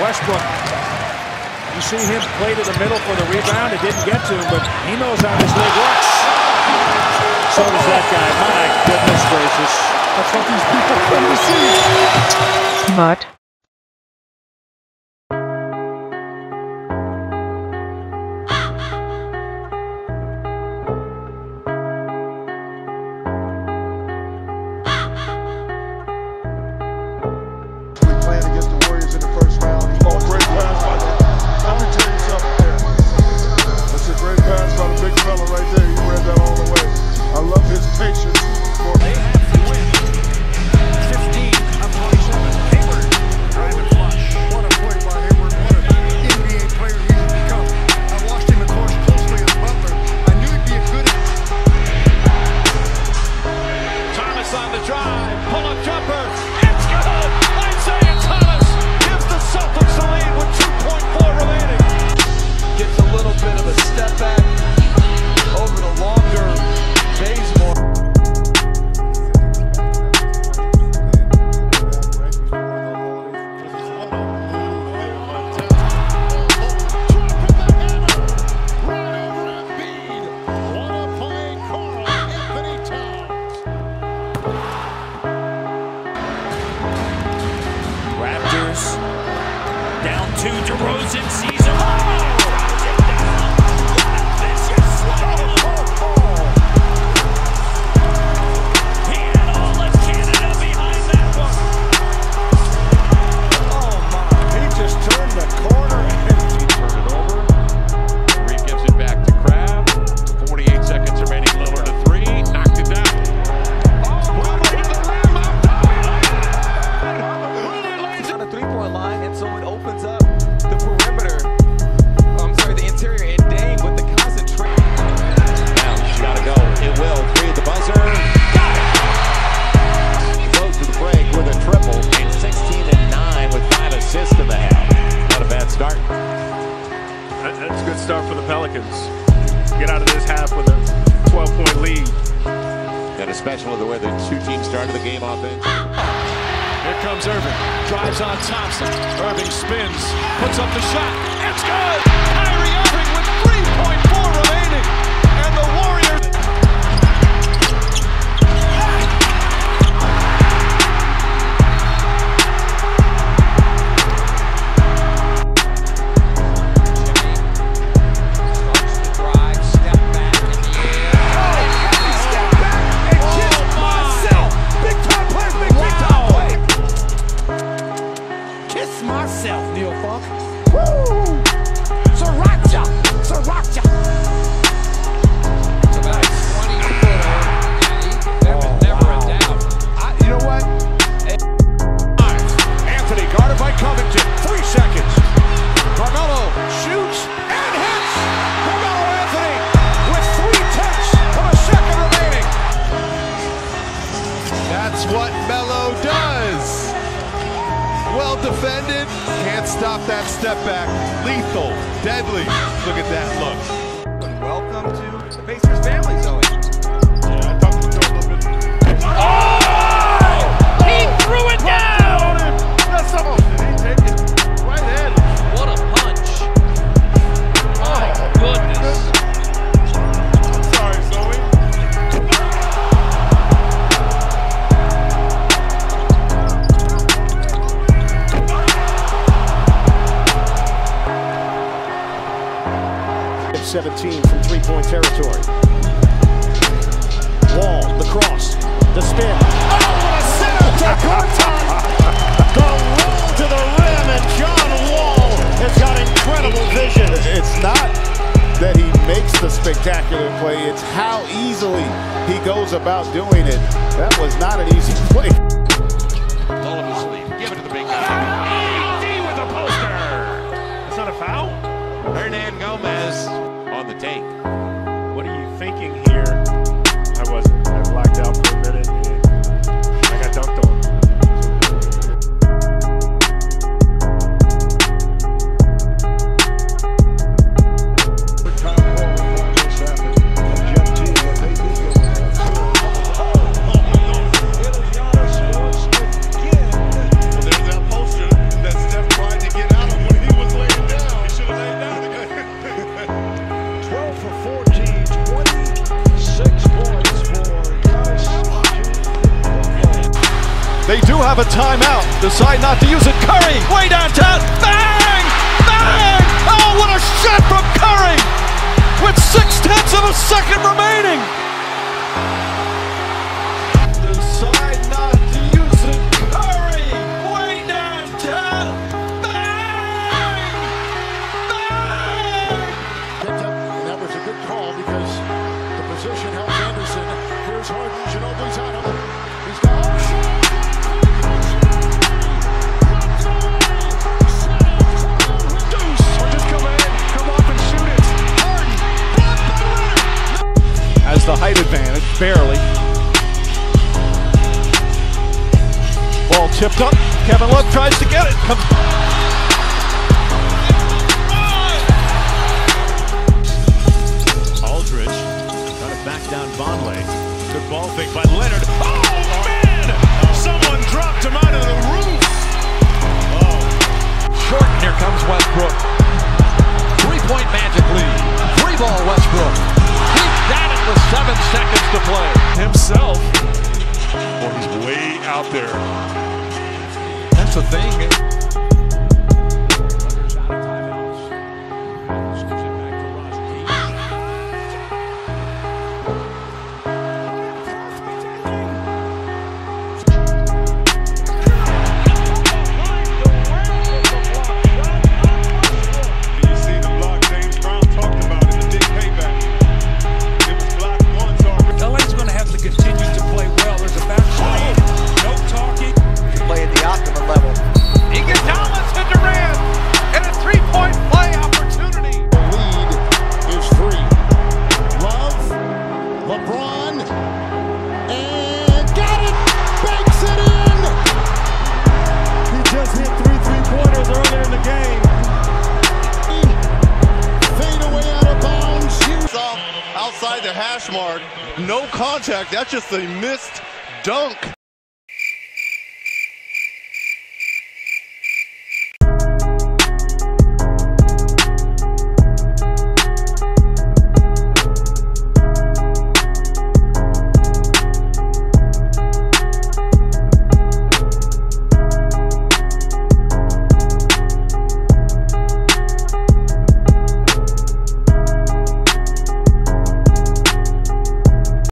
Westbrook, you see him play to the middle for the rebound. It didn't get to him, but he knows how this leg works. So does that guy. My goodness gracious. That's what these people come to see. But Down two, DeRozan sees him. special in the way the two teams started the game offense. Here comes Irving. Drives on Thompson. Irving spins. Puts up the shot. It's good! Kyrie Irving with 3.4 remaining. And the Warriors... well defended. Can't stop that step back. Lethal, deadly. Look at that look. Welcome to the Pacers family zone. 17 from three-point territory. Wall, the cross, the spin. Oh, what a center to Gortat! the roll to the rim, and John Wall has got incredible vision. It's not that he makes the spectacular play, it's how easily he goes about doing it. That was not an easy have a timeout. Decide not to use it. Curry, way downtown. Bang! Bang! Oh, what a shot from Curry! With six tenths of a second remaining. Barely. Ball tipped up. Kevin Love tries to get it. Comes. Aldridge trying to back down Vonleh. Good ball fake by Leonard. Oh, man! Someone dropped him out of the roof. Oh. Short, and here comes Westbrook. Three-point magic lead. Three ball Westbrook. He got it with seven seconds to play. Himself. Boy, he's way out there. That's the thing. Hash mark. No contact. That's just a missed dunk.